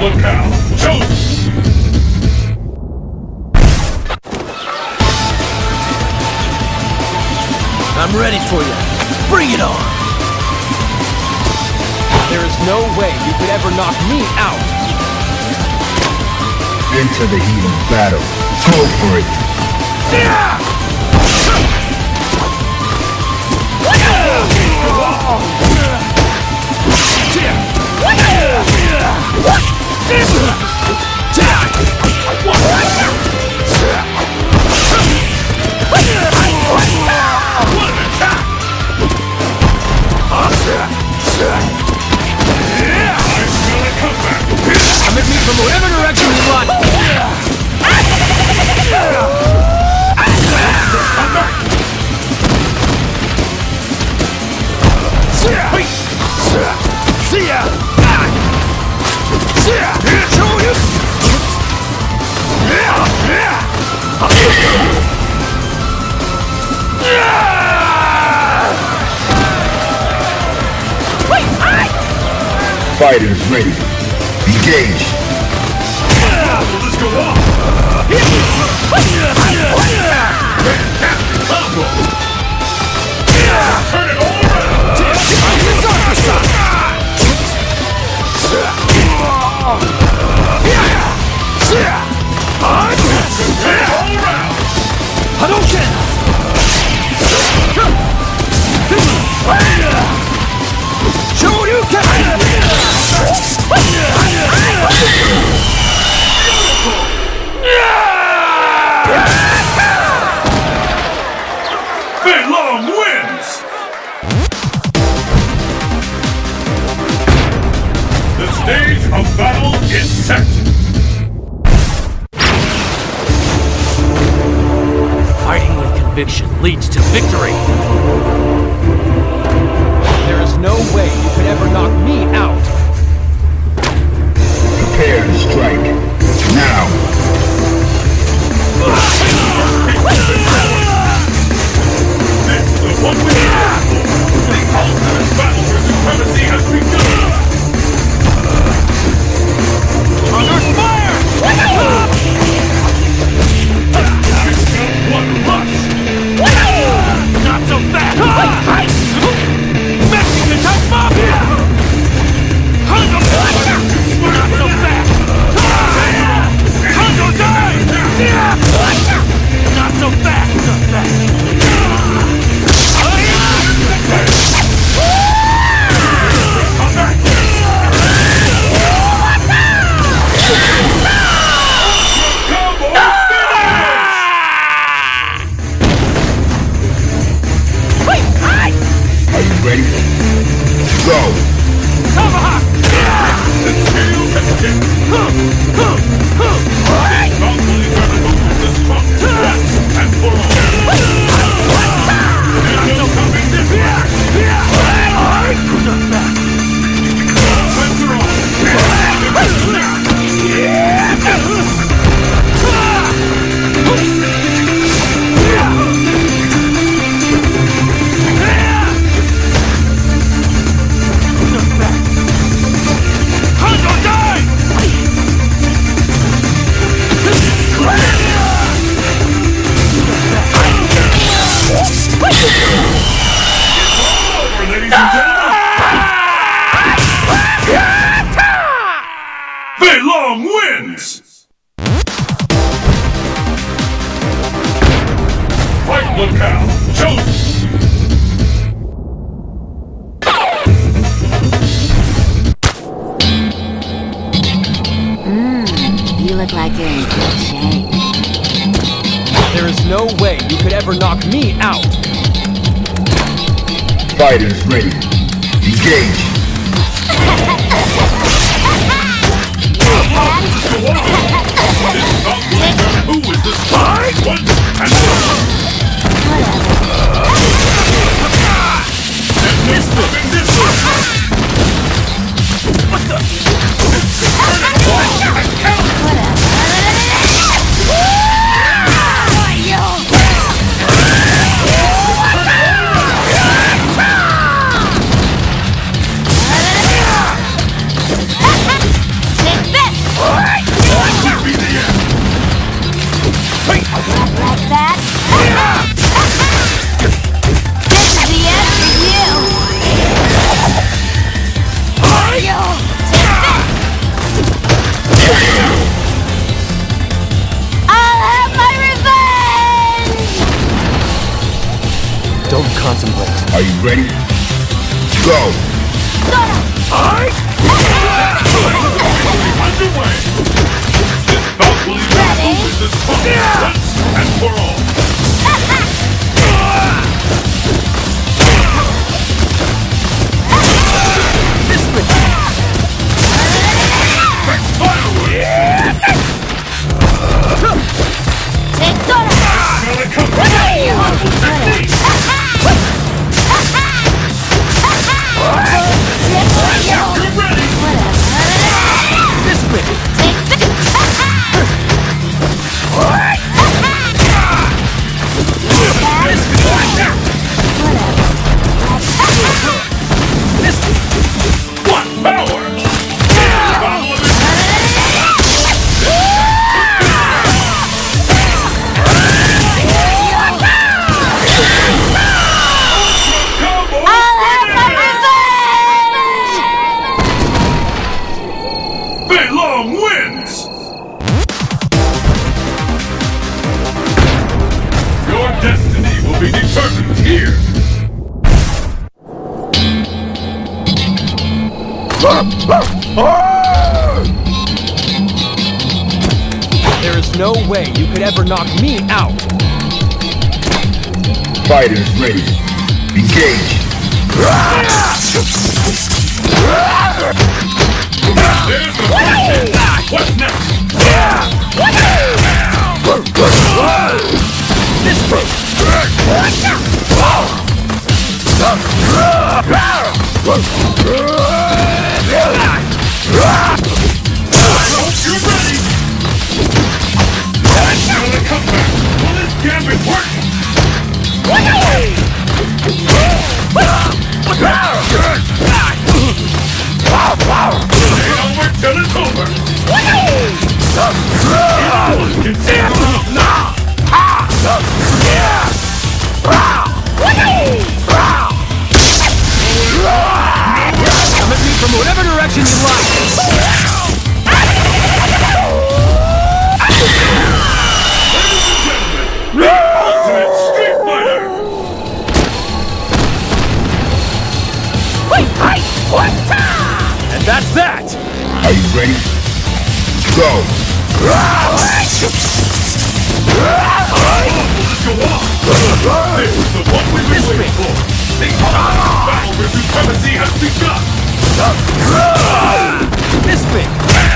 locale chosen. I'm ready for you. Bring it on! There is no way you could ever knock me out! Into the heat of battle. Go for it. I Fighters ready. Engage. Let's stage of battle is set. Fighting with conviction leads to victory. There is no way you could ever knock me way you could ever knock me out! Fighters ready. Engage. Who is the spy? Once and for all. And no coming this way. Contemplate. Are you ready? Go! Underway! Will be determined here! There is no way you could ever knock me out! Fighters ready. Engage! There's the first! What's next? You ready? Gonna come back! Will this gambit Stay over till it's direction you like! The ultimate street fighter! And that's that! Are you ready? Go! Let's go on! This is the one we've been waiting for! The battle for supremacy has begun! This way!